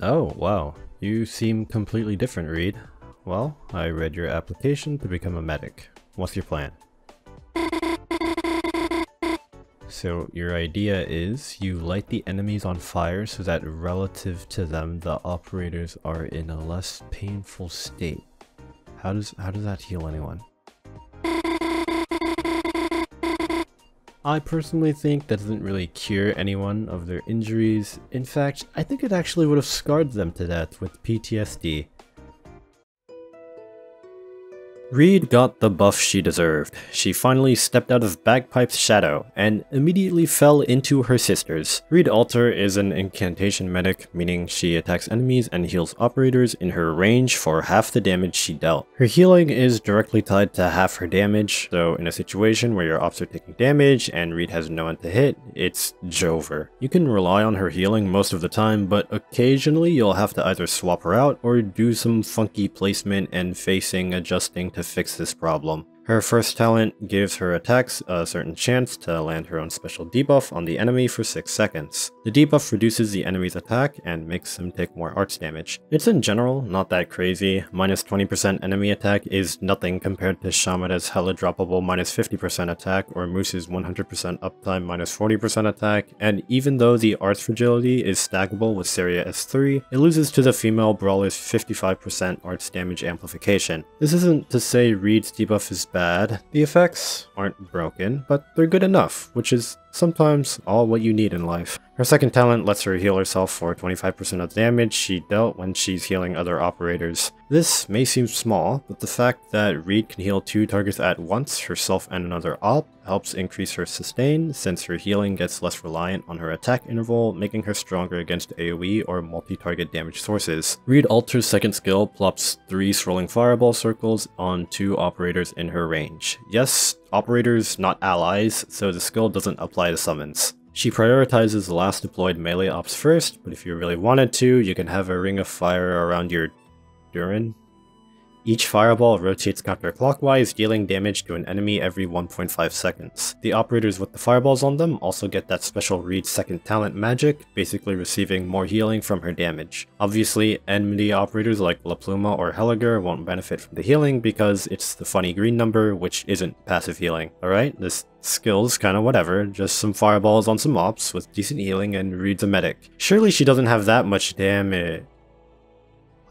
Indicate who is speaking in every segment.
Speaker 1: Oh, wow. You seem completely different, Reed. Well, I read your application to become a medic. What's your plan? So your idea is you light the enemies on fire so that relative to them the operators are in a less painful state. How does how does that heal anyone? I personally think that doesn't really cure anyone of their injuries. In fact, I think it actually would have scarred them to death with PTSD. Reed got the buff she deserved. She finally stepped out of Bagpipe's shadow and immediately fell into her sisters. Reed Alter is an incantation medic, meaning she attacks enemies and heals operators in her range for half the damage she dealt. Her healing is directly tied to half her damage, so in a situation where your ops are taking damage and Reed has no one to hit, it's Jover. You can rely on her healing most of the time, but occasionally you'll have to either swap her out or do some funky placement and facing adjusting to fix this problem. Her first talent gives her attacks a certain chance to land her own special debuff on the enemy for 6 seconds. The debuff reduces the enemy's attack and makes them take more arts damage. It's in general not that crazy, minus 20% enemy attack is nothing compared to Shamare's hella droppable minus 50% attack or Mousse's 100% uptime minus 40% attack, and even though the arts fragility is stackable with Saria S3, it loses to the female brawler's 55% arts damage amplification. This isn't to say Reed's debuff is bad bad. The effects aren't broken, but they're good enough, which is sometimes all what you need in life. Her second talent lets her heal herself for 25% of the damage she dealt when she's healing other operators. This may seem small, but the fact that Reed can heal two targets at once, herself and another op, helps increase her sustain since her healing gets less reliant on her attack interval, making her stronger against AoE or multi-target damage sources. Reed Alter's second skill plops three swirling fireball circles on two operators in her range. Yes, operators, not allies, so the skill doesn't apply to summons. She prioritizes the last deployed melee ops first, but if you really wanted to, you can have a ring of fire around your Durin. Each fireball rotates counterclockwise, dealing damage to an enemy every 1.5 seconds. The operators with the fireballs on them also get that special Reed second talent magic, basically receiving more healing from her damage. Obviously, enemy operators like La Pluma or Hellagur won't benefit from the healing because it's the funny green number, which isn't passive healing. Alright, this skills kinda whatever, just some fireballs on some ops with decent healing and Reed's a medic. Surely she doesn't have that much damage.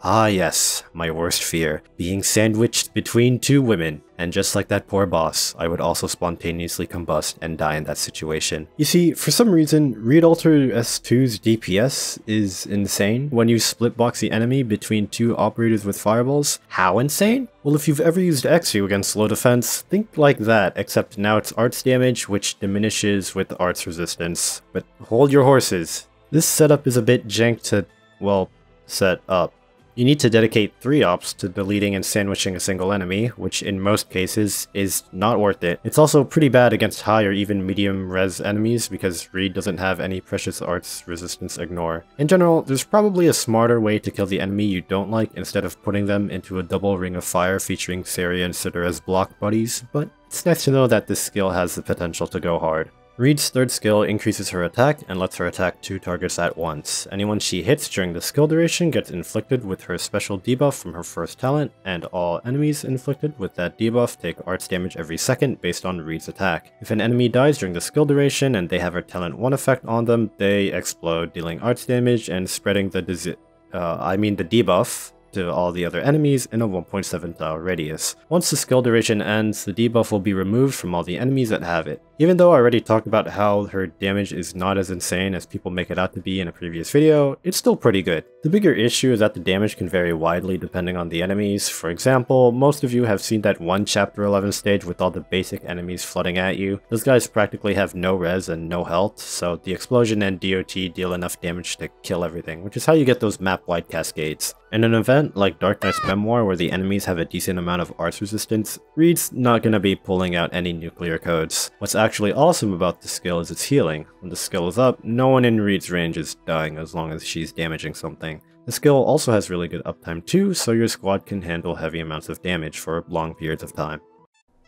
Speaker 1: Ah yes, my worst fear, being sandwiched between two women. And just like that poor boss, I would also spontaneously combust and die in that situation. You see, for some reason, Reed Alter S2's DPS is insane when you split box the enemy between two operators with fireballs. How insane? Well, if you've ever used Exu against low defense, think like that, except now it's arts damage, which diminishes with arts resistance. But hold your horses. This setup is a bit jank to, well, set up. You need to dedicate 3 ops to deleting and sandwiching a single enemy, which in most cases is not worth it. It's also pretty bad against high or even medium res enemies because Reed doesn't have any precious arts resistance ignore. In general, there's probably a smarter way to kill the enemy you don't like instead of putting them into a double ring of fire featuring Saria and Citter as block buddies, but it's nice to know that this skill has the potential to go hard. Reed's third skill increases her attack and lets her attack two targets at once. Anyone she hits during the skill duration gets inflicted with her special debuff from her first talent, and all enemies inflicted with that debuff take arts damage every second based on Reed's attack. If an enemy dies during the skill duration and they have her talent 1 effect on them, they explode, dealing arts damage and spreading the uh, I mean the debuff to all the other enemies in a 1.7 tile radius. Once the skill duration ends, the debuff will be removed from all the enemies that have it. Even though I already talked about how her damage is not as insane as people make it out to be in a previous video, it's still pretty good. The bigger issue is that the damage can vary widely depending on the enemies. For example, most of you have seen that one chapter 11 stage with all the basic enemies flooding at you. Those guys practically have no res and no health, so the explosion and DOT deal enough damage to kill everything, which is how you get those map-wide cascades. In an event like Dark Knight's Memoir where the enemies have a decent amount of arts resistance, Reed's not gonna be pulling out any nuclear codes. What's actually awesome about the skill is its healing. When the skill is up, no one in Reed's range is dying as long as she's damaging something. The skill also has really good uptime too, so your squad can handle heavy amounts of damage for long periods of time.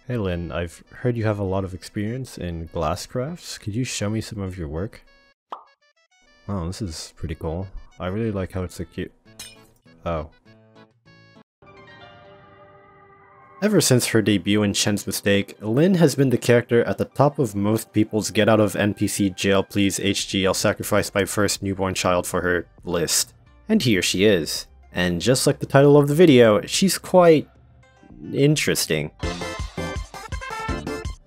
Speaker 1: Hey Lin, I've heard you have a lot of experience in glass crafts. Could you show me some of your work? Oh, this is pretty cool. I really like how it's a cute... Oh. Ever since her debut in Chen's Mistake, Lin has been the character at the top of most people's get out of NPC jail please HGL sacrifice my first newborn child for her list. And here she is. And just like the title of the video, she's quite... interesting.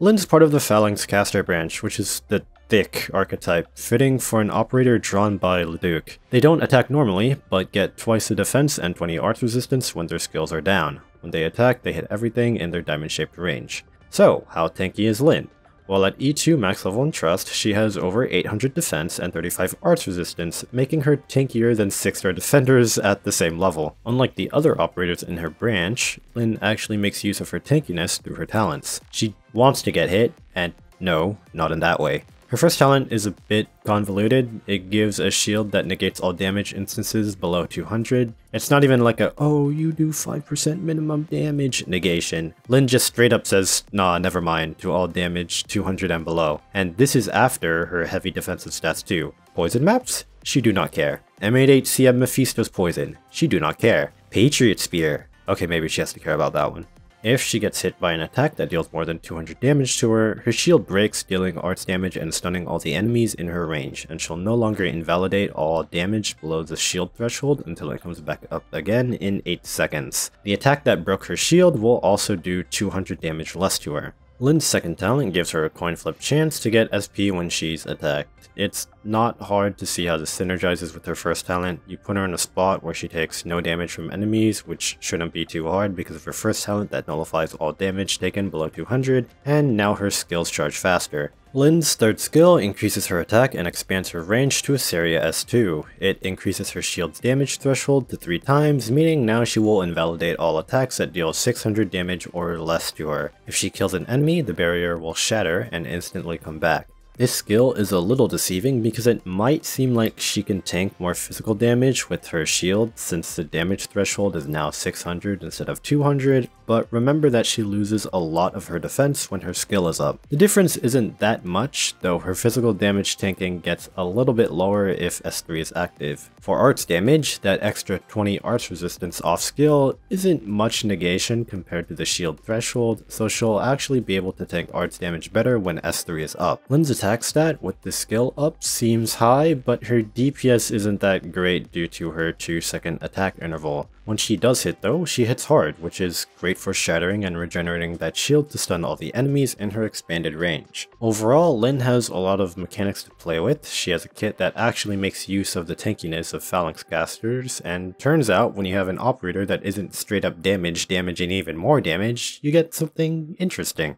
Speaker 1: Lin's part of the Phalanx caster branch, which is the thick archetype, fitting for an operator drawn by Leduc. They don't attack normally, but get twice the defense and 20 arts resistance when their skills are down. When they attack, they hit everything in their diamond-shaped range. So, how tanky is Lin? While at E2 max level and Trust, she has over 800 defense and 35 arts resistance, making her tankier than 6-star defenders at the same level. Unlike the other operators in her branch, Lin actually makes use of her tankiness through her talents. She wants to get hit, and no, not in that way. Her first talent is a bit convoluted. It gives a shield that negates all damage instances below 200. It's not even like a, oh, you do 5% minimum damage negation. Lin just straight up says, nah, never mind, to all damage 200 and below. And this is after her heavy defensive stats too. Poison maps? She do not care. M88CM Mephisto's poison? She do not care. Patriot Spear? Okay, maybe she has to care about that one. If she gets hit by an attack that deals more than 200 damage to her, her shield breaks, dealing arts damage and stunning all the enemies in her range, and she'll no longer invalidate all damage below the shield threshold until it comes back up again in 8 seconds. The attack that broke her shield will also do 200 damage less to her. Lin's second talent gives her a coin flip chance to get SP when she's attacked. It's not hard to see how this synergizes with her first talent. You put her in a spot where she takes no damage from enemies, which shouldn't be too hard because of her first talent that nullifies all damage taken below 200, and now her skills charge faster. Lin's third skill increases her attack and expands her range to a Saria S2. It increases her shield's damage threshold to 3 times, meaning now she will invalidate all attacks that deal 600 damage or less to her. If she kills an enemy, the barrier will shatter and instantly come back. This skill is a little deceiving because it might seem like she can tank more physical damage with her shield since the damage threshold is now 600 instead of 200, but remember that she loses a lot of her defense when her skill is up. The difference isn't that much, though her physical damage tanking gets a little bit lower if S3 is active. For arts damage, that extra 20 arts resistance off skill isn't much negation compared to the shield threshold, so she'll actually be able to tank arts damage better when S3 is up. Lin's attack stat with the skill up seems high, but her DPS isn't that great due to her 2 second attack interval. When she does hit though, she hits hard, which is great for shattering and regenerating that shield to stun all the enemies in her expanded range. Overall, Lin has a lot of mechanics to play with, she has a kit that actually makes use of the tankiness of Phalanx casters, and turns out when you have an operator that isn't straight up damage damaging even more damage, you get something interesting.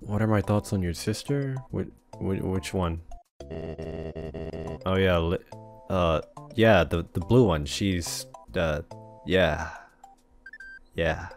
Speaker 1: What are my thoughts on your sister? Which, which one? Oh yeah, uh, yeah, the, the blue one, she's, uh, yeah. Yeah.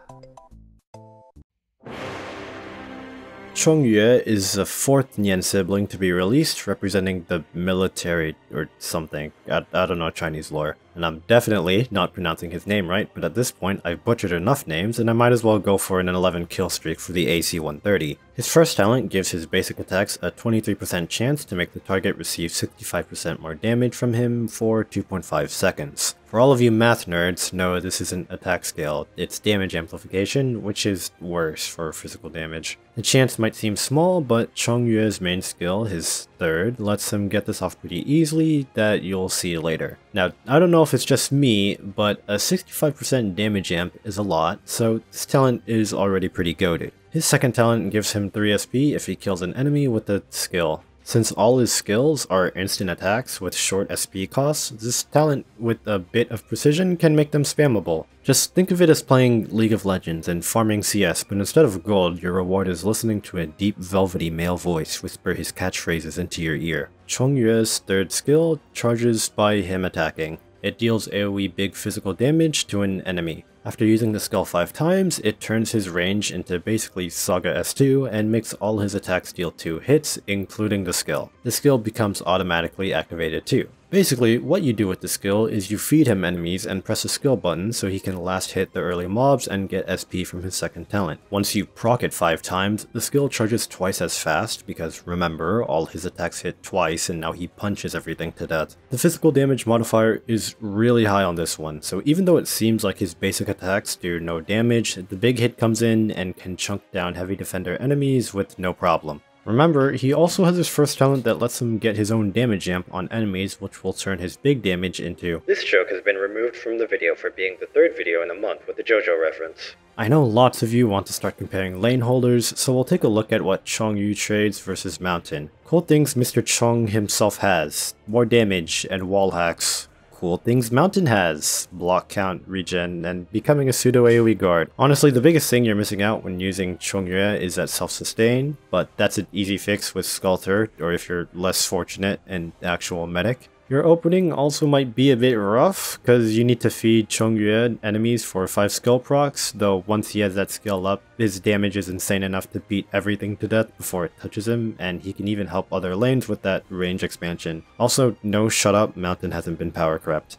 Speaker 1: Chongyue is the fourth Nian sibling to be released, representing the military or something. I, I don't know Chinese lore. And I'm definitely not pronouncing his name right, but at this point I've butchered enough names and I might as well go for an 11 kill streak for the AC-130. His first talent gives his basic attacks a 23% chance to make the target receive 65% more damage from him for 2.5 seconds. For all of you math nerds, no, this isn't attack scale, it's damage amplification, which is worse for physical damage. The chance might seem small, but Chong Yue's main skill, his third, lets him get this off pretty easily, that you'll see later. Now, I don't know if it's just me, but a 65% damage amp is a lot, so this talent is already pretty goaded. His second talent gives him 3 SP if he kills an enemy with the skill. Since all his skills are instant attacks with short SP costs, this talent with a bit of precision can make them spammable. Just think of it as playing League of Legends and farming CS, but instead of gold, your reward is listening to a deep velvety male voice whisper his catchphrases into your ear. Chongyue's third skill charges by him attacking. It deals AoE big physical damage to an enemy. After using the skill 5 times, it turns his range into basically Saga S2 and makes all his attacks deal 2 hits, including the skill. The skill becomes automatically activated too. Basically, what you do with the skill is you feed him enemies and press the skill button so he can last hit the early mobs and get SP from his second talent. Once you proc it 5 times, the skill charges twice as fast because remember, all his attacks hit twice and now he punches everything to death. The physical damage modifier is really high on this one, so even though it seems like his basic attacks do no damage, the big hit comes in and can chunk down heavy defender enemies with no problem. Remember, he also has his first talent that lets him get his own damage amp on enemies which will turn his big damage into
Speaker 2: This joke has been removed from the video for being the third video in a month with the JoJo reference.
Speaker 1: I know lots of you want to start comparing lane holders, so we'll take a look at what Chong Yue trades versus Mountain. Cool things Mr. Chong himself has, more damage and wall hacks, cool things Mountain has. Block count, regen, and becoming a pseudo AoE guard. Honestly, the biggest thing you're missing out when using Chongyue is that self-sustain, but that's an easy fix with Skalter, or if you're less fortunate, an actual medic. Your opening also might be a bit rough, because you need to feed Chongyue enemies for 5 skill procs, though once he has that skill up, his damage is insane enough to beat everything to death before it touches him, and he can even help other lanes with that range expansion. Also, no shut up, Mountain hasn't been power crept.